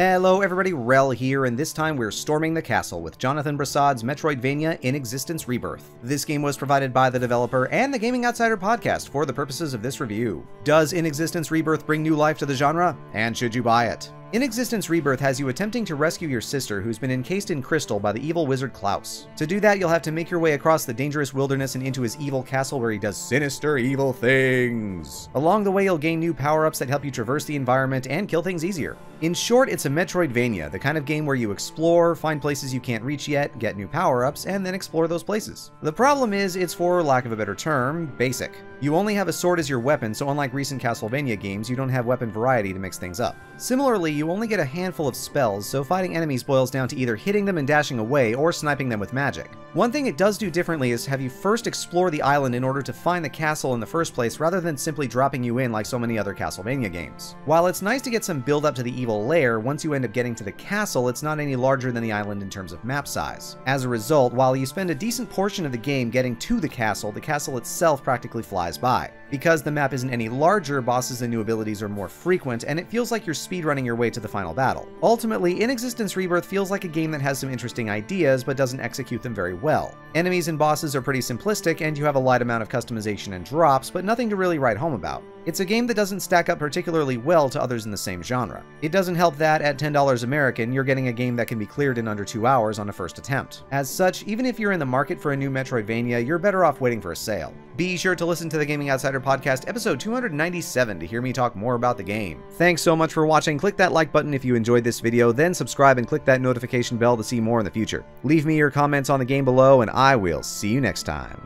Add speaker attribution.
Speaker 1: Hello everybody, Relle here, and this time we're storming the castle with Jonathan Brassad's Metroidvania Inexistence Rebirth. This game was provided by the developer and the Gaming Outsider podcast for the purposes of this review. Does Inexistence Rebirth bring new life to the genre? And should you buy it? Inexistence Rebirth has you attempting to rescue your sister who's been encased in crystal by the evil wizard Klaus. To do that, you'll have to make your way across the dangerous wilderness and into his evil castle where he does sinister evil things. Along the way, you'll gain new power-ups that help you traverse the environment and kill things easier. In short, it's a Metroidvania, the kind of game where you explore, find places you can't reach yet, get new power-ups, and then explore those places. The problem is, it's for lack of a better term, basic. You only have a sword as your weapon, so unlike recent Castlevania games, you don't have weapon variety to mix things up. Similarly, you only get a handful of spells, so fighting enemies boils down to either hitting them and dashing away or sniping them with magic. One thing it does do differently is have you first explore the island in order to find the castle in the first place rather than simply dropping you in like so many other Castlevania games. While it's nice to get some build up to the evil lair, once you end up getting to the castle, it's not any larger than the island in terms of map size. As a result, while you spend a decent portion of the game getting to the castle, the castle itself practically flies by. Because the map isn't any larger, bosses and new abilities are more frequent, and it feels like you're speedrunning your way to the final battle. Ultimately, Inexistence Rebirth feels like a game that has some interesting ideas, but doesn't execute them very well. Enemies and bosses are pretty simplistic, and you have a light amount of customization and drops, but nothing to really write home about. It's a game that doesn't stack up particularly well to others in the same genre. It doesn't help that, at $10 American, you're getting a game that can be cleared in under 2 hours on a first attempt. As such, even if you're in the market for a new Metroidvania, you're better off waiting for a sale. Be sure to listen to the Gaming Outsider Podcast, episode 297, to hear me talk more about the game. Thanks so much for watching. Click that like button if you enjoyed this video, then subscribe and click that notification bell to see more in the future. Leave me your comments on the game below, and I will see you next time.